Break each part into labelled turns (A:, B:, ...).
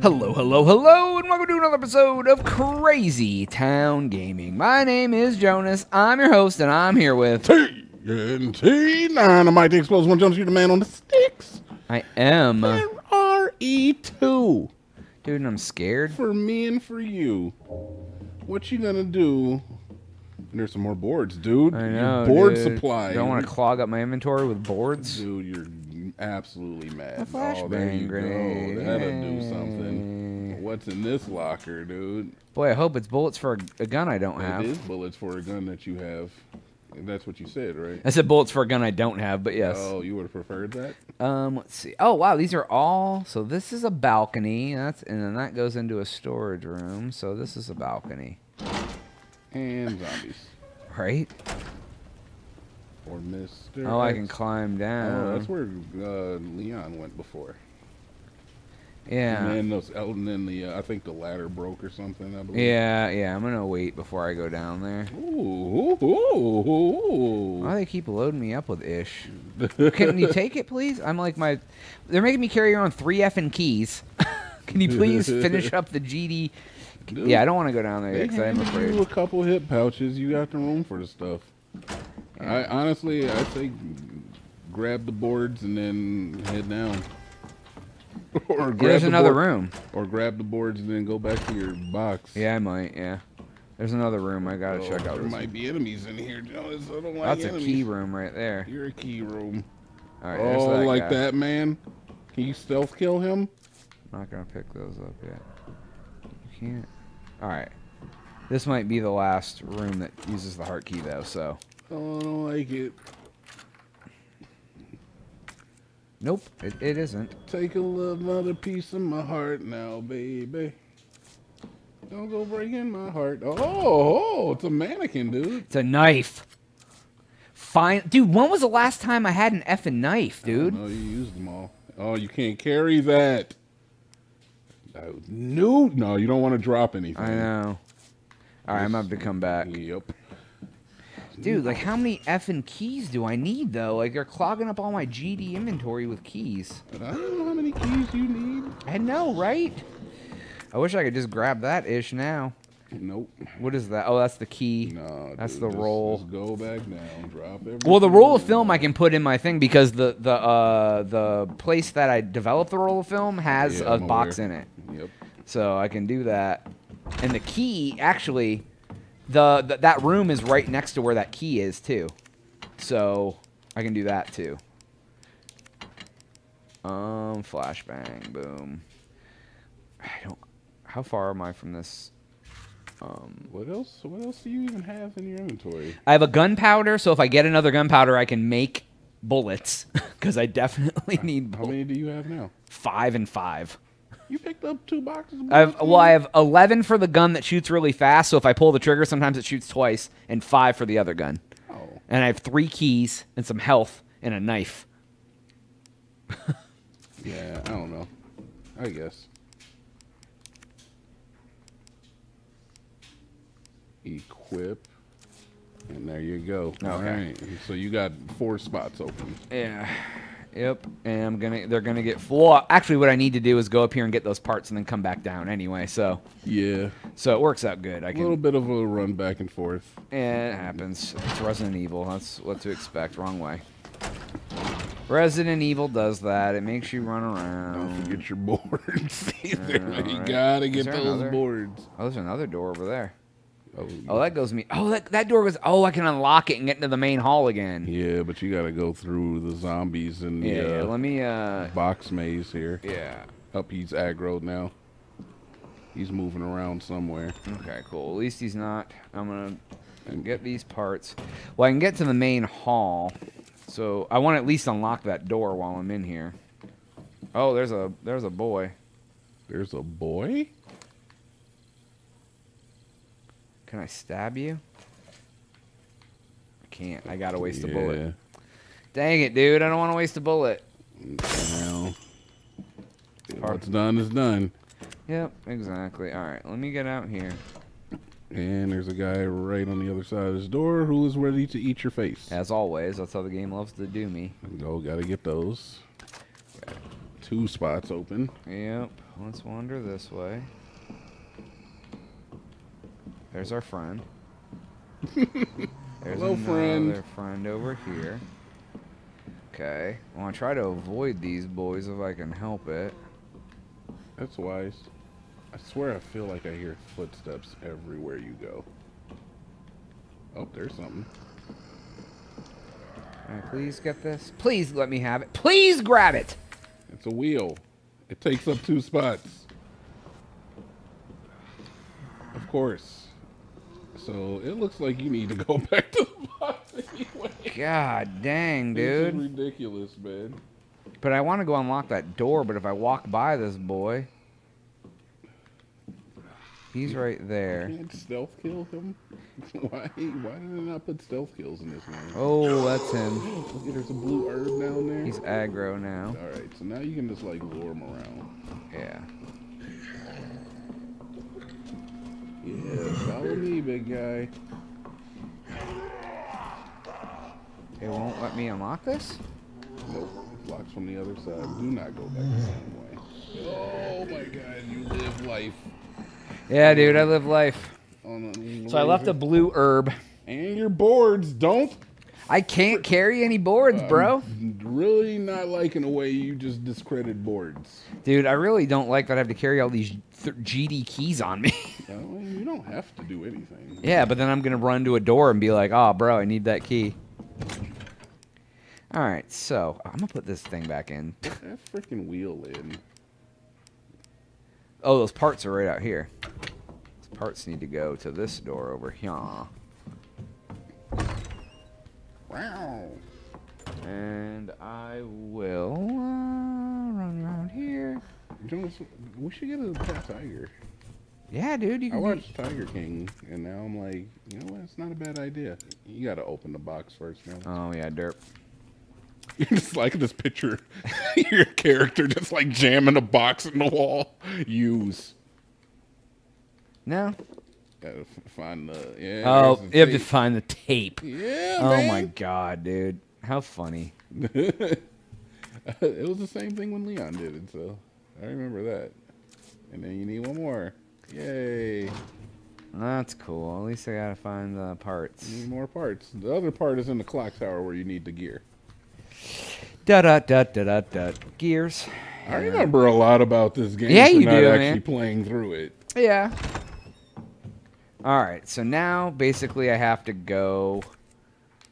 A: Hello, hello, hello, and welcome to another episode of Crazy Town Gaming. My name is Jonas. I'm your host, and I'm here with.
B: TNT Dinomight, explosive one, Jonas, you're the man on the sticks.
A: I am.
B: And RE2
A: Dude, I'm scared.
B: for me and for you. What you gonna do? And there's some more boards, dude.
A: I
B: Your board
A: dude.
B: supply.
A: Don't want to clog up my inventory with boards.
B: Dude, you're absolutely mad. Oh, there you
A: grenade.
B: go. That'll do something. What's in this locker, dude?
A: Boy, I hope it's bullets for a, a gun I don't have.
B: It is bullets for a gun that you have. That's what you said, right?
A: I said bullets for a gun I don't have, but yes.
B: Oh, you would have preferred that?
A: Um, let's see. Oh wow, these are all. So this is a balcony. That's and then that goes into a storage room. So this is a balcony,
B: And zombies.
A: right?
B: Or Mr.
A: Oh, I can climb down.
B: Oh, that's where uh, Leon went before.
A: yeah.
B: And then those, oh, and then the uh, I think the ladder broke or something. I believe.
A: Yeah, yeah. I'm gonna wait before I go down there.
B: Ooh, ooh, ooh, ooh.
A: Why do they keep loading me up with ish? Can you take it, please? I'm like my. They're making me carry around three effing keys. Can you please finish up the GD?
B: Dude,
A: Yeah, I don't want to go down there because I'm afraid.
B: you a couple hip pouches. You got the room for the stuff. I honestly, I say, grab the boards and then head down. or grab
A: There's
B: the
A: another
B: board-
A: room.
B: Or grab the boards and then go back to your box.
A: Yeah, I might. Yeah. There's another room. I gotta
B: Oh,
A: check out.
B: There
A: This.
B: might be enemies in here, Jonas. I don't like
A: That's a key room right there.
B: You're a key room.
A: All right,
B: oh,
A: that
B: like
A: guy.
B: that man? Can you stealth kill him?
A: I'm not gonna pick those up yet. You can't. All right. This might be the last room that uses the heart key though. So.
B: Oh, I don't like it.
A: Nope. It, it isn't.
B: Take a little another piece of my heart now, baby. Don't go breaking my heart. Oh, oh, it's a mannequin, dude.
A: It's a knife. Fine, dude. When was the last time I had an effing knife, dude?
B: No, you used them all. Oh, you can't carry that. No, no, you don't want to drop anything.
A: I know. All right, I'm about to come back,
B: Yep.
A: Dude. Like, how many effing keys do I need though? Like, they're clogging up all my GD inventory with keys.
B: But I don't know how many keys you need.
A: I know, right? I wish I could just grab that ish now.
B: Nope.
A: What is that? Oh, that's the key.
B: No,
A: That's
B: dude,
A: the
B: just-
A: roll.
B: Just go back down. Drop everything.
A: Well, the roll of film I can put in my thing because the the uh, the place that I developed the roll of film has
B: Yeah,
A: a
B: I'm
A: box
B: aware.
A: in it.
B: Yep.
A: so I can do that. And the key, actually, the, the that room is right next to where that key is too, so I can do that too. Um, flashbang, boom. I don't. How far am I from this? Um,
B: What else? What else do you even have in your inventory?
A: I have a gunpowder, so if I get another gunpowder, I can make bullets because I definitely need
B: How many do you have now?
A: five and five.
B: You picked up two boxes. Of
A: I have, well, I have 11 for the gun that shoots really fast, so if I pull the trigger, sometimes it shoots twice, and 5 for the other gun.
B: Oh,
A: And I have 3 keys and some health and a knife.
B: yeah. I don't know. I guess. Equip. And there you go. All
A: Okay.
B: right. So you got four spots open.
A: Yeah. Yep. And I'm gonna they're gonna get full actually what I need to do is go up here and get those parts and then come back down anyway, so
B: Yeah.
A: so it works out good. I can a
B: little bit of a run back and forth.
A: Yeah, it happens. It's Resident Evil. That's what to expect. Wrong way. Resident Evil does that. It makes you run around.
B: Don't forget your boards. either. you
A: right?
B: gotta get those
A: another?
B: boards.
A: Oh, there's another door over there.
B: Oh,
A: Oh, that goes me. Oh, that, that door goes. Oh, I can unlock it and get into the main hall again.
B: yeah, but you gotta go through the zombies and the
A: Yeah. yeah,
B: uh,
A: let me. Uh.
B: box maze here.
A: Yeah.
B: Up, he's aggroed now. He's moving around somewhere.
A: Okay. Cool. At least he's not. I'm gonna get these parts. Well, I can get to the main hall. So I want to at least unlock that door while I'm in here. Oh, there's a there's a boy.
B: There's a boy.
A: Can I stab you? I can't. I gotta waste a bullet. Dang it, dude. I don't want to waste a bullet.
B: Well, what's done is done.
A: Yep, exactly. All right, let me get out here.
B: And there's a guy right on the other side of this door who is ready to eat your face.
A: As always, that's how the game loves to do me.
B: Go, gotta get those. two spots open.
A: Yep. Let's wander this way. There's our friend. There's
B: Hello,
A: another
B: friend.
A: friend over here. Okay. I want to try to avoid these boys if I can help it.
B: That's wise. I swear I feel like I hear footsteps everywhere you go. Oh, there's something.
A: Can I please get this? Please let me have it. Please grab it.
B: It's a wheel. It takes up two spots. Of course. So it looks like you need to go back to the box anyway.
A: God dang, dude.
B: This is ridiculous, man.
A: But I want to go unlock that door, but if I walk by this boy. He's right there.
B: Can't stealth kill him? why? Why did I not put stealth kills in this one?
A: Oh, that's him.
B: Look, there's a blue herb down there.
A: He's aggro now.
B: All right, so now you can just like lure him around.
A: Yeah.
B: Yeah, follow me, big guy.
A: It won't let me unlock this?
B: Nope, blocks from the other side. Do not go back the same way. Oh my God, you live life
A: Yeah, dude, I live life. So I left a blue herb.
B: and your boards don't.
A: I can't carry any boards, bro.
B: Really not liking the way you just discredit boards.
A: Dude, I really don't like that I have to carry all these th- GD keys on me.
B: I mean, you don't have to do anything.
A: yeah, but then I'm going to run to a door and be like, oh, bro, I need that key. All right, so I'm going to put this thing back in.
B: Put that freaking wheel in.
A: Oh, those parts are right out here. Those parts need to go to this door over here.
B: Wow.
A: And I will uh, run around here.
B: Jonas, we should get a pet tiger.
A: Yeah, dude, you
B: I watched Tiger King, and now I'm like, you know what? It's not a bad idea. You got to open the box first, man.
A: Oh yeah, derp.
B: You're just like this picture, your character just like jamming a box in the wall. Use.
A: No.
B: Gotta find the yeah.
A: Oh, you have to find the tape.
B: Yeah,
A: Oh my god, dude. How funny.
B: it was the same thing when Leon did it, so I remember that. And then you need one more. Yay!
A: That's cool. At least I gotta find the parts.
B: You need more parts. The other part is in the clock tower where you need the gear.
A: Da da da da da da. Gears.
B: I remember a lot about this game.
A: Yeah, you do,
B: actually
A: man.
B: playing through it.
A: Yeah. All right. So now basically I have to go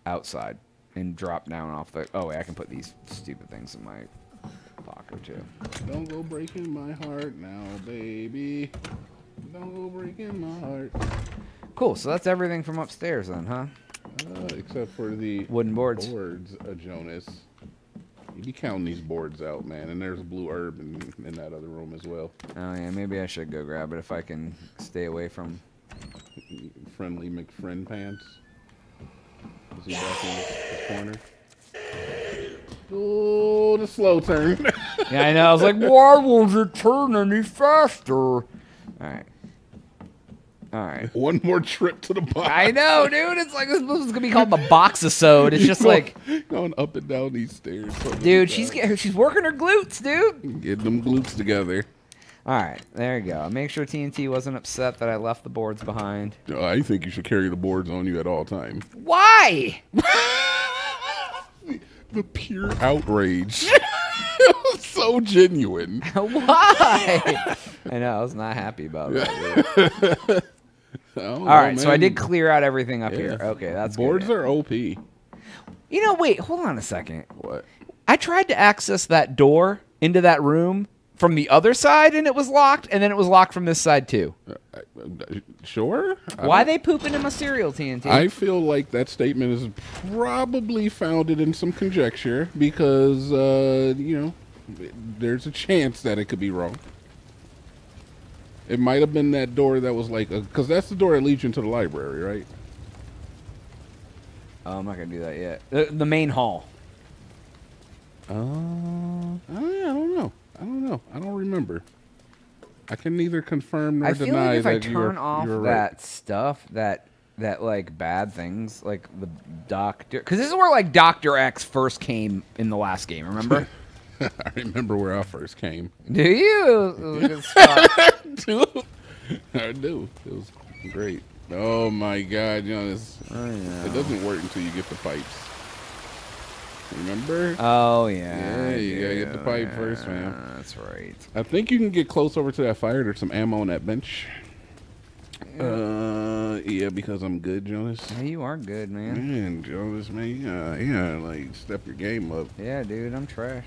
A: outside and drop down off the. Oh wait, I can put these stupid things in my pocket too.
B: Don't go breaking my heart now, baby. Don't go breaking my heart.
A: Cool. So that's everything from upstairs then, huh?
B: Uh, except for the
A: Wooden boards.
B: boards, uh, Jonas. You be counting these boards out, man. And there's a blue herb in, in that other room as well.
A: Oh yeah, maybe I should go grab it if I can stay away from.
B: Friendly McFriend pants. Is he back in the corner? Oh, the slow turn.
A: Yeah, I know. I was like, why won't it turn any faster? All right. All right.
B: One more trip to the box.
A: I know, dude. It's like this is gonna be called the box Boxisode. It's just like,
B: going up and down these stairs.
A: dude, she's
B: times.
A: get, she's working her glutes, dude.
B: Get them glutes together.
A: All right, there you go. Make sure TNT wasn't upset that I left the boards behind.
B: Uh, I think you should carry the boards on you at all times.
A: Why?
B: The pure outrage. so genuine.
A: Why? I know. I was not happy about that. dude.
B: Oh,
A: all right, so I did clear out everything up here. Okay, that's
B: boards
A: good.
B: are OP.
A: You know, wait, hold on a second.
B: What?
A: I tried to access that door into that room from the other side, and it was locked, and then it was locked from this side too.
B: Uh, uh, sure.
A: Why
B: don't-
A: they pooping in my cereal, TNT?
B: I feel like that statement is probably founded in some conjecture because uh, you know there's a chance that it could be wrong. It might have been that door that was like because that's the door that leads you into the library, right?
A: oh, I'm not gonna do that yet. The, the main hall.
B: Uh, I don't know. I don't know. I don't remember. I can neither confirm nor
A: I feel
B: deny
A: like if I turn off that
B: right.
A: stuff, that that like bad things, like the doctor, because this is where like Doctor X first came in the last game. Remember?
B: I remember where I first came.
A: Do you? It was a good spot.
B: Dude, I do. It was great. Oh my god, you know this.
A: Oh, yeah.
B: It doesn't work until you get the pipes. Remember?
A: Oh yeah.
B: Yeah, you gotta get the pipe first, man.
A: That's right.
B: I think you can get close over to that fire. There's some ammo on that bench. Uh, yeah, because I'm good, Jonas.
A: Yeah, you are good, man.
B: Man, Jonas, man, yeah, yeah, like step your game up.
A: Yeah, dude, I'm trash.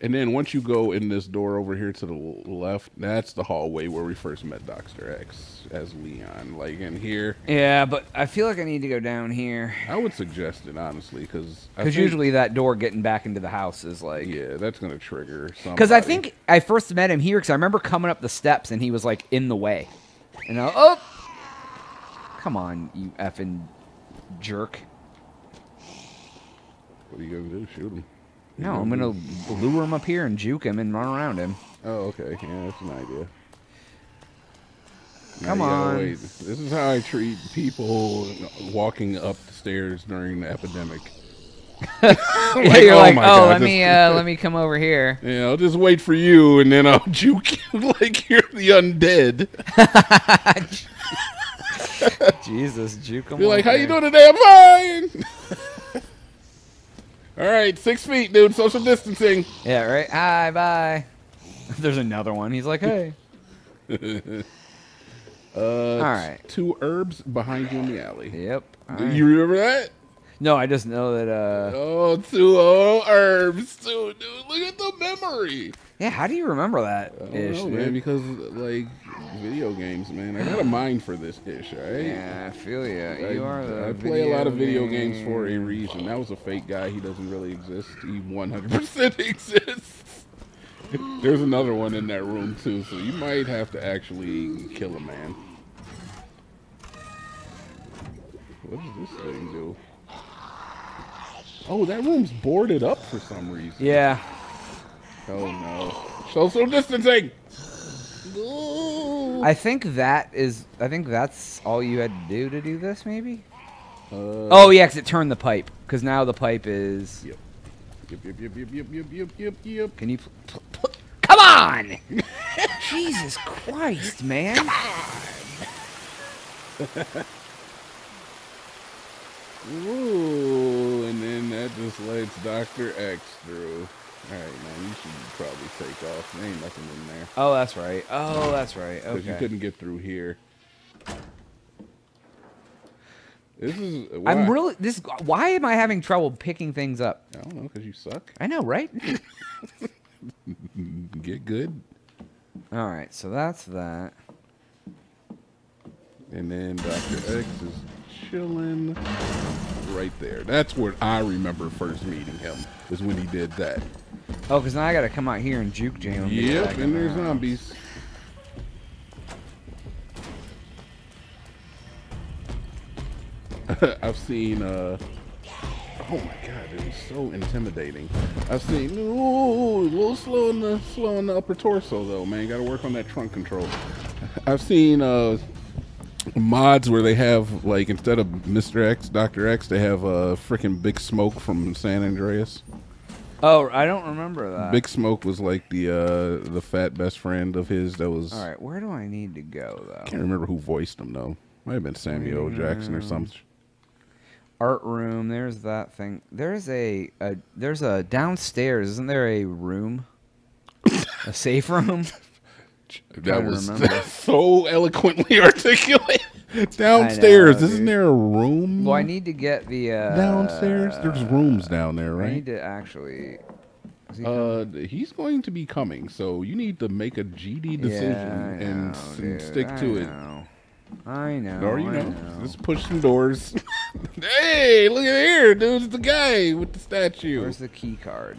B: And then once you go in this door over here to the left, that's the hallway where we first met Doctor X as Leon. Like in here,
A: Yeah, but I feel like I need to go down here
B: I would suggest it honestly, because
A: because usually that door getting back into the house is like.
B: yeah, that's gonna trigger.
A: Because I think I first met him here because I remember coming up the steps and he was like in the way. And I, oh, come on, you effing jerk!
B: What are you gonna do? Shoot him?
A: No, I'm gonna lure him up here and juke him and run around him.
B: Oh, okay. Yeah, that's an idea. Now
A: Come on.
B: wait. This is how I treat people walking up the stairs during the epidemic.
A: yeah,
B: Like,
A: you're
B: oh
A: like,
B: my
A: oh,
B: God,
A: let me uh, let me come over here.
B: Yeah, I'll just wait for you, and then I'll juke you like you're the undead.
A: Jesus, juke him.
B: Be like, "How
A: over.
B: you doing today? I'm fine." All right, six feet, dude. Social distancing.
A: Yeah, right. Hi, bye. There's another one. He's like, hey.
B: Uh,
A: right.
B: Two herbs behind you in the alley.
A: Yep.
B: Do
A: right.
B: You remember that?
A: No, I just know that. uh
B: Oh, two oh herbs, too, dude. Look at the memory.
A: Yeah, how do you remember that?
B: I don't
A: ish,
B: know, man, because like video games, man. I got a mind for this ish, right?
A: Yeah, I feel you.
B: I,
A: You are the.
B: I play a lot of video games for a reason. That was a fake guy. He doesn't really exist. He 100% exists. There's another one in that room too, so you might have to actually kill a man. What does this thing do? Oh, that room's boarded up for some reason.
A: Yeah.
B: Oh no. Social distancing. Ooh.
A: I think that is. I think that's all you had to do to do this, maybe.
B: Uh,
A: Oh yeah, 'cause it turned the pipe. Because now the pipe is.
B: Yep. Yep, yep, yep, yep, yep, yep, yep, yep, yep.
A: Can you? Come on! Jesus Christ, man!
B: Ooh, and then that just lets Dr. X through. Alright, man, you should probably take off. There ain't nothing in there.
A: Oh, that's right. Oh, that's right.
B: Because you couldn't get through here. This is.
A: I'm really this. Why am I having trouble picking things up?
B: I don't know, because you suck.
A: I know, right?
B: Get good.
A: All right, so that's that.
B: And then Dr. X is chilling right there. That's where I remember first meeting him, is when he did that.
A: Oh, because now I got to come out here and juke jam.
B: Yep, and there's
A: house.
B: zombies. I've seen uh Oh my god, it was so intimidating. I've seen ooh, a little slow in the slow in the upper torso though, man. Gotta work on that trunk control. I've seen uh mods where they have like instead of Mr. X, Dr. X, they have a uh, freaking Big Smoke from San Andreas.
A: Oh, I don't remember that.
B: Big Smoke was like the uh the fat best friend of his that was
A: All right, where do I need to go though?
B: can't remember who voiced him though. Might have been Samuel L. Jackson or something.
A: Art room. There's that thing. There's a, a there's a downstairs. Isn't there a room? a safe room.
B: That was
A: remember.
B: so eloquently articulate. It's downstairs,
A: know,
B: isn't
A: dude.
B: there a room?
A: Well, I need to get the uh,
B: downstairs. There's rooms down there, right?
A: I need to actually. he?
B: Uh, he's going to be coming, so you need to make a GD decision
A: yeah,
B: and,
A: know, dude,
B: stick
A: I
B: to it.
A: know. I know.
B: Or you
A: I
B: know,
A: know.
B: just push some doors. hey, look at here, dude! It's the guy with the statue.
A: Where's the key card?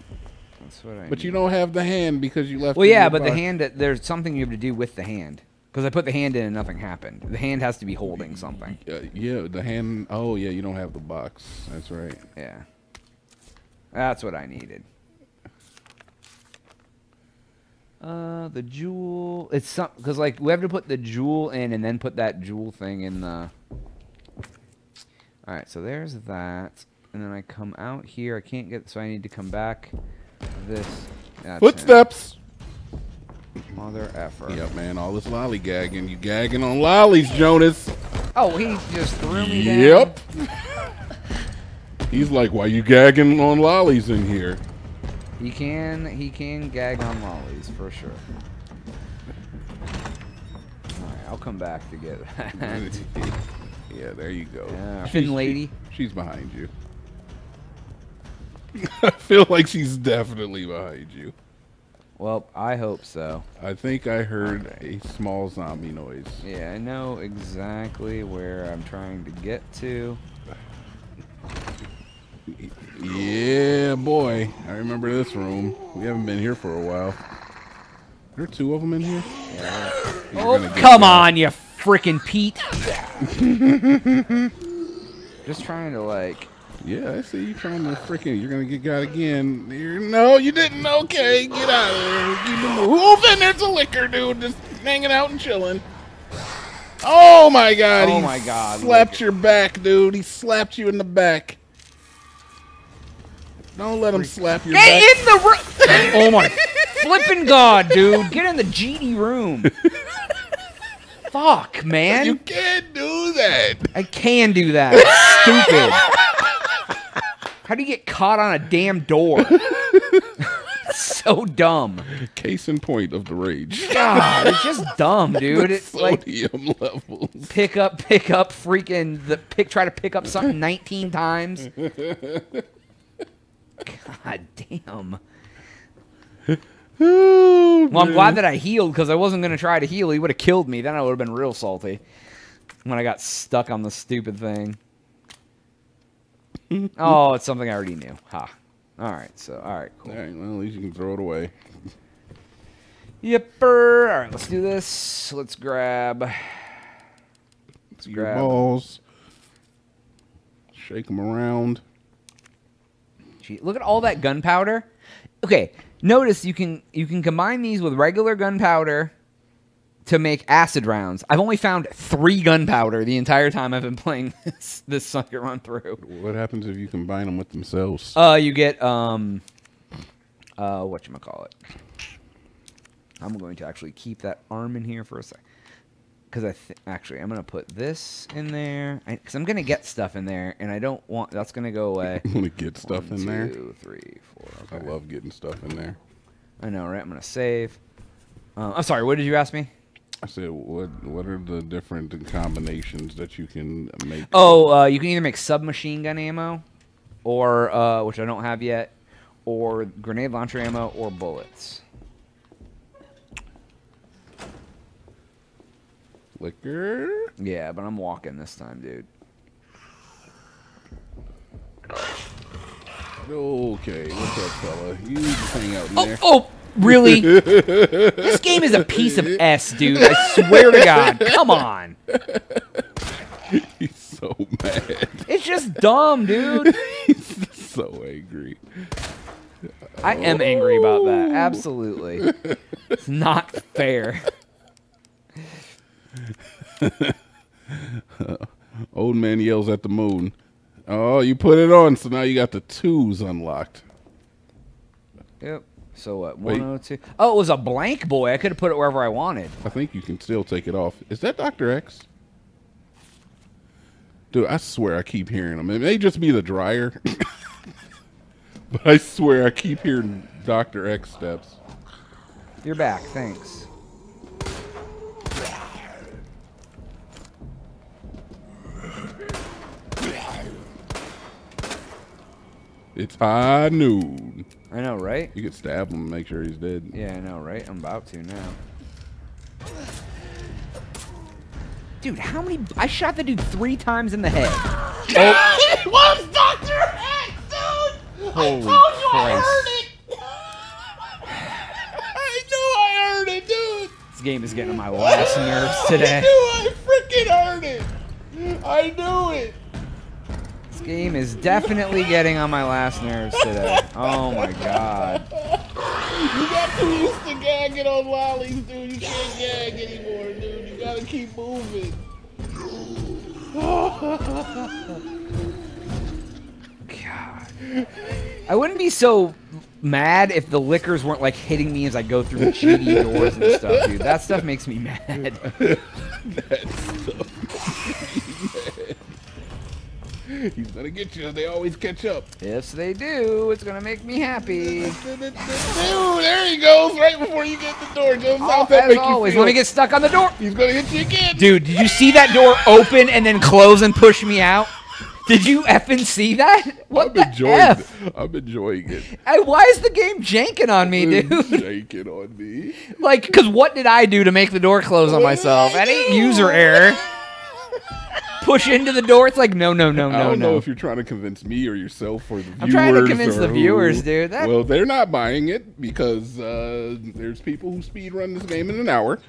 A: That's what I.
B: But you don't have the hand because you left.
A: Well, yeah, but the
B: box.
A: hand. There's something you have to do with the hand. Because I put the hand in and nothing happened. The hand has to be holding something.
B: Uh, yeah, the hand. Oh, yeah, you don't have the box. That's right.
A: Yeah. That's what I needed. Uh, the jewel. It's some because like we have to put the jewel in and then put that jewel thing in the. All right, so there's that, and then I come out here. I can't get, so I need to come back this. That's him. Mother effer.
B: Yep, man. All this lollygagging. You gagging on lollies, Jonas.
A: Oh, he just threw me down.
B: Yep. He's like, why you gagging on lollies in here?
A: He can he can gag on lollies for sure. Alright, I'll come back to get that.
B: yeah, there you go.
A: Yeah,
B: She's-
A: lady.
B: she's behind you. I feel like she's definitely behind you.
A: Well, I hope so.
B: I think I heard a small zombie noise.
A: Yeah, I know exactly where I'm trying to get to.
B: Yeah, boy. I remember this room. We haven't been here for a while. There are two of them in here? You're
A: Oh, come
B: that.
A: on, you freaking Pete. Just trying to like
B: Yeah, I see you trying to freaking. You're gonna get got again. You're, no, you didn't. Okay, get out of there. Keep it moving. There's a licker dude just hanging out and chilling. Oh my god!
A: Oh
B: he
A: my God,
B: Slapped
A: licker.
B: your back, dude. He slapped you in the back. Don't let him slap your
A: Get
B: back.
A: in the room! oh my flipping god, dude! Get in the GD room. Fuck, man!
B: You can't do that.
A: I can do that. It's stupid. How do you get caught on a damn door? so dumb.
B: Case in point of the rage.
A: God, it's just dumb, dude. It's like
B: Sodium levels.
A: pick up, pick up, freaking the pick. Try to pick up something 19 times. God damn.
B: Oh,
A: Well, I'm glad that I healed because I wasn't gonna try to heal. He would have killed me. Then I would have been real salty when I got stuck on the stupid thing. oh, it's something I already knew. Ha. All right. So, all right. Cool.
B: All right, well, at least you can throw it away.
A: Yipper. All right. Let's do this. Let's grab. Let's
B: Your
A: grab.
B: balls. Shake them around.
A: Gee, look at all that gunpowder. Okay, notice you can you can combine these with regular gunpowder to make acid rounds. I've only found three gunpowder the entire time I've been playing this this second run through.
B: What happens if you combine them with themselves?
A: Uh, you get um, uh, what you call it? I'm going to actually keep that arm in here for a sec, because I th- actually I'm gonna put this in there because I'm gonna get stuff in there, and I don't want that's gonna go away.
B: I'm gonna get stuff
A: One,
B: in there.
A: two, three, four.
B: I love getting stuff in there.
A: I know, right? I'm gonna save. Uh, I'm sorry. What did you ask me?
B: I said, what What are the different combinations that you can make?
A: Oh, uh, you can either make submachine gun ammo, or uh, which I don't have yet, or grenade launcher ammo, or bullets.
B: licker.
A: Yeah, but I'm walking this time, dude.
B: Okay, what's up, fella? You hang out in
A: Oh,
B: there.
A: oh, really? this game is a piece of S, dude. I swear to God. Come on.
B: He's so mad.
A: It's just dumb, dude.
B: He's so angry.
A: I am angry about that. Oh. Absolutely. It's not fair.
B: Old man yells at the moon. Oh, you put it on, so now you got the twos unlocked.
A: Yep. So what?
B: Wait.
A: 102. Oh, it was a blank boy. I could have put it wherever I wanted.
B: I think you can still take it off. Is that Dr. X? Dude, I swear I keep hearing him. It may just be the dryer. but I swear I keep hearing Dr. X steps.
A: You're back. Thanks.
B: It's high noon.
A: I know, right?
B: You could stab him and make sure he's dead.
A: Yeah, I know, right? I'm about to now. Dude, how many? I shot the dude three times in the head. oh.
B: it was Dr. X, dude!
A: Holy Christ.
B: it! I knew I heard it, dude!
A: This game is getting on my last nerves today.
B: I knew I freaking heard it! I knew it!
A: This game is definitely getting on my last nerves today. Oh my god.
B: You got too used to gagging on lollies, dude. You can't gag anymore, dude. You gotta keep moving.
A: God. I wouldn't be so mad if the lickers weren't like hitting me as I go through the GD doors and stuff, dude. That stuff makes me mad.
B: He's gonna get you. They always catch up.
A: Yes, they do. It's gonna make me happy.
B: Dude, there he goes, right before you get the door. Jones,
A: Oh,
B: that
A: as always, let me get stuck on the door.
B: He's gonna hit you again.
A: Dude, did you see that door open and then close and push me out? Did you effing see that? What
B: I'm
A: the
B: enjoying
A: F?
B: it. I'm enjoying it.
A: Hey, why is the game janking on me, dude?
B: janking on me.
A: Like, because what did I do to make the door close on myself? That ain't user error. Push into the door. It's like, no, no, no, no, I
B: don't
A: no.
B: know if you're trying to convince me or yourself or the viewers.
A: I'm trying to convince the
B: who.
A: viewers, dude. That-
B: Well, they're not buying it because uh, there's people who speed run this game in an hour,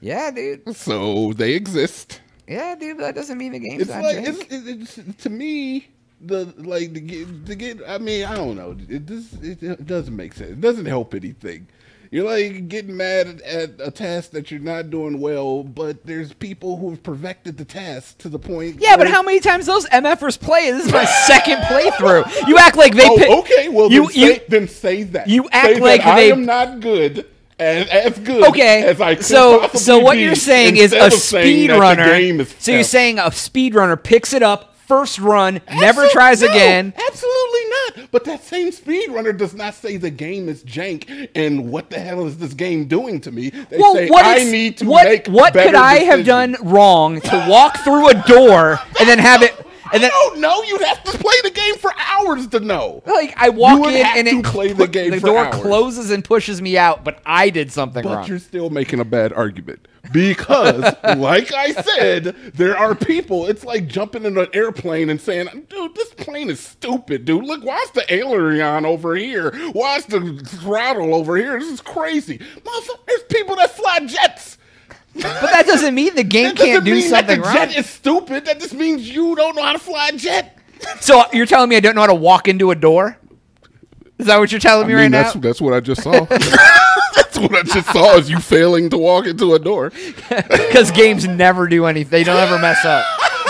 A: yeah, dude.
B: so they exist.
A: Yeah, dude. But that doesn't mean the game's
B: It's
A: not
B: like it's, it's, it's to me the like to get to get. I mean, I don't know. It, it doesn't make sense. It doesn't help anything. You're like getting mad at a task that you're not doing well, but there's people who have perfected the task to the point.
A: Yeah, but how many times those MFers play? This is my second playthrough. You act like they.
B: Oh,
A: pi-
B: okay. Well,
A: you
B: then, say,
A: you
B: then say that.
A: you
B: Say
A: act
B: that
A: like
B: I am not good as, as good.
A: Okay,
B: as I could
A: so so what you're saying is a speedrunner. So you're saying a speedrunner picks it up first run, never tries
B: no,
A: again.
B: Absolutely not. But that same speedrunner does not say the game is jank and what the hell is this game doing to me? They
A: Well,
B: say
A: what
B: I
A: is-
B: need to
A: what,
B: make
A: what could I have done wrong to walk through a door and then have it and then
B: I don't know. You'd have to play the game for hours to know.
A: like I walk in
B: have
A: and
B: to
A: it
B: play the game
A: the door
B: hours.
A: closes and pushes me out, but I did something wrong.
B: But
A: wrong.
B: you're still making a bad argument because, like I said, there are people. It's like jumping in an airplane and saying, "Dude, this plane is stupid, dude. Look, why's the aileron over here? Why's the throttle over here? This is crazy, motherfucker. There's people that fly jets."
A: But that doesn't mean the game can't do
B: mean that
A: something
B: the
A: wrong.
B: jet is stupid. That just means you don't know how to fly a jet.
A: So you're telling me I don't know how to walk into a door? Is that what you're telling me
B: mean,
A: right
B: that's
A: now?
B: that's what I just saw. that's what I just saw is you failing to walk into a door.
A: Because games never do anything. They don't ever mess up.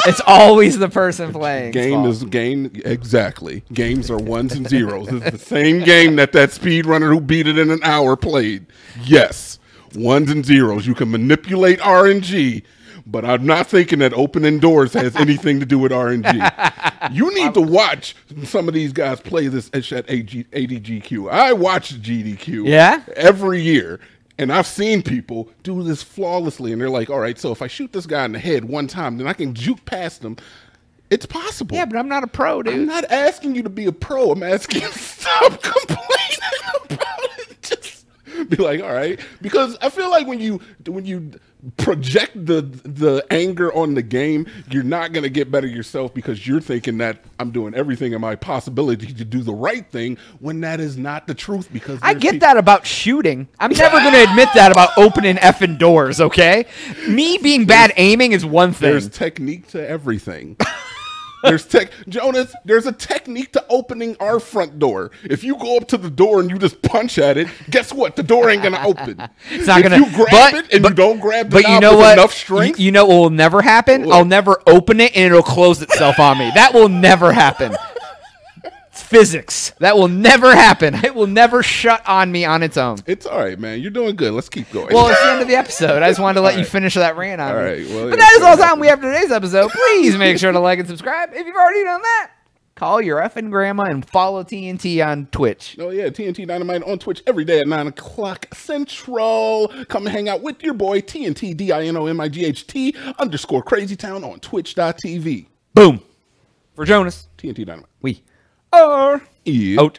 A: It's always the person playing.
B: Game is game exactly. Games are ones and zeros. It's the same game that that speedrunner who beat it in an hour played. Yes, ones and zeros. You can manipulate RNG, but I'm not thinking that opening doors has anything to do with RNG. You need to watch some of these guys play this at AG, ADGQ. I watch GDQ.
A: Yeah?
B: every year. And I've seen people do this flawlessly, and they're like, "All right, so if I shoot this guy in the head one time, then I can juke past him." It's possible.
A: Yeah, but I'm not a pro, dude.
B: I'm not asking you to be a pro. I'm asking you to stop complaining about it. Just be like, all right, because I feel like when you when you project the the anger on the game, you're not gonna get better yourself because you're thinking that I'm doing everything in my possibility to do the right thing when that is not the truth. Because
A: I get that about shooting. I'm never going to admit that about opening effing doors, okay? Me being bad aiming is one thing.
B: There's technique to everything. There's tech, Jonas. There's a technique to opening our front door. If you go up to the door and you just punch at it, guess what? The door ain't gonna open.
A: It's not
B: if
A: gonna.
B: you grab
A: but,
B: it and
A: but-
B: you don't grab the
A: but you know
B: with
A: what?
B: enough strength.
A: You, you know what will never happen? I'll never open it and it'll close itself on me. That will never happen. It's physics. That will never happen. It will never shut on me on its own.
B: it's all right, man. You're doing good. Let's keep going.
A: Well, it's the end of the episode. I just wanted to let you finish that rant on
B: All
A: me.
B: right, well,
A: but that is all the time we have for today's episode. Please make sure to like and subscribe if you've already done that. Call your effing grandma and follow TNT on Twitch.
B: Oh yeah, TNT Dinomight on Twitch every day at nine o'clock central. Come hang out with your boy TNT D I N O M I G H T underscore Crazy Town on Twitch.tv.
A: Boom. For Jonas,
B: TNT Dinomight.
A: we are
B: Yeah.
A: out.